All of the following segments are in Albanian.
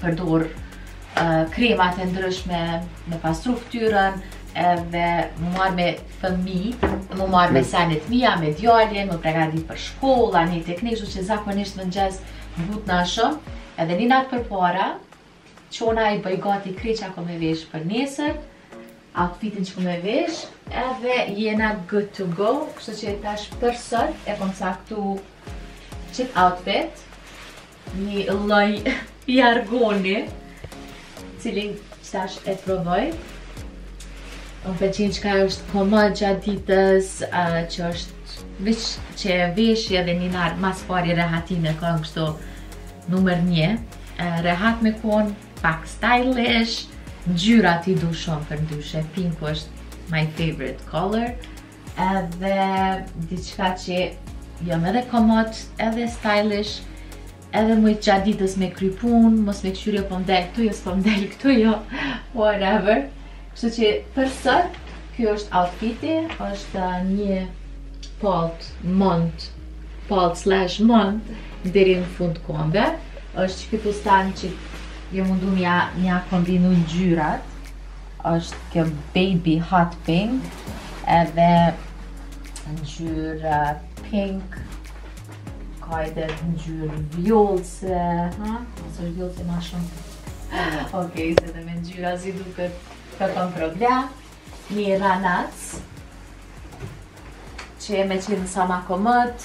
përdor kremat e ndryshme, me pastru ftyrën, edhe m'u marrë me fmi, m'u marrë me senet e mia, me djalin, me pregadit për shkollë, një teknikë, që që zakonisht më lehtëson shumë, edhe një natë përpara, gjonat i boj gati krejt çka kom me vesh për nesër, outfitin që kom me vesh, edhe jena good to go, kështu që tash për sot, e kom caktu qët outfit, Një lloj jargoni, t'cilin qëtash e provoj. M'pëlqen çka është komod gjatë ditës, që e veshi, që e veshi edhe njëherë ma s'pari rehatinë e kam kështu numër një. Rehat me konë, pak stylish, ngjyrat i du shumë përndryshe, pinku është my favorite color. Edhe diçka që jam edhe komod, edhe stylish, edhe muj gjatë ditës me kry punë, mos me kqyr po m'del këtu, jo s'po m'del këtu, jo, whatever. Kështu që për sot, ky është outfiti, është uh, një pallt, mont, pallt slash mont, deri në fund konde, është qiky fustan që jom mundu me ja, me ja kombinu ngjyrat, Është kjo baby hot pink edhe ngjyrë pink ka edhe ngjyrë vjollce ha? Nëse është vjollce ma shumë Okej, se edhe me ngjyra si duket kom problem Një ranac Që me qenë sa ma komot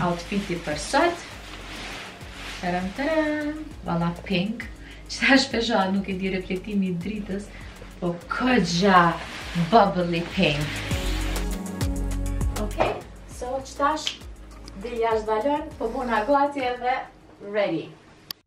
Outfiti për sot Tërëm tërëm Valla pink Qëtash për shembull nuk e di reflektimi i dritës Po kjo Bubbly pink Ok So qëta është Dhe jashtë valon Po bona gati edhe Ready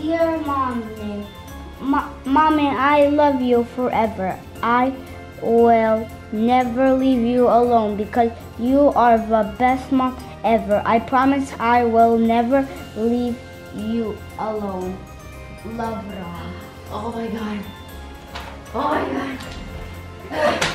Dear mommy, mommy I love you forever. I will never leave you alone because you are the best mom ever. I promise I will never leave you alone. Love Ron. Oh my god. Oh my god.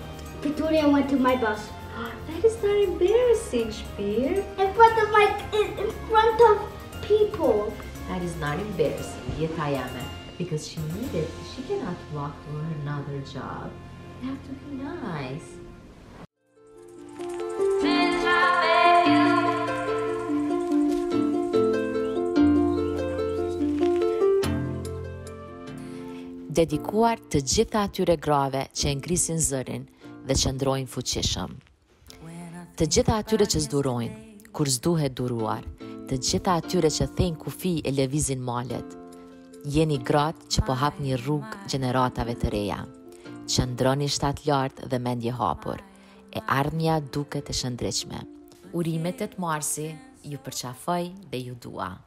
Pretoria went to my bus. Ah, that is not embarrassing, Spear. In front of like, in, in front of people. That is not embarrassing, Yetayame. Because she needed, she cannot walk for another job. You have to be nice. Dedikuar të gjitha atyre grave që e ngrisin zërin dhe qëndrojnë fuqishëm. Të gjitha atyre që s'durojnë, kur s'duhet duruar, të gjitha atyre që thyejnë kufij e lëvizin malet, jeni gratë që po hapni rrugë gjeneratave të reja, qëndroni shtatlartë dhe mendjehapur, e ardhmja duket e shndritshme. Urime tetë marsin, ju përqafoj dhe ju dua.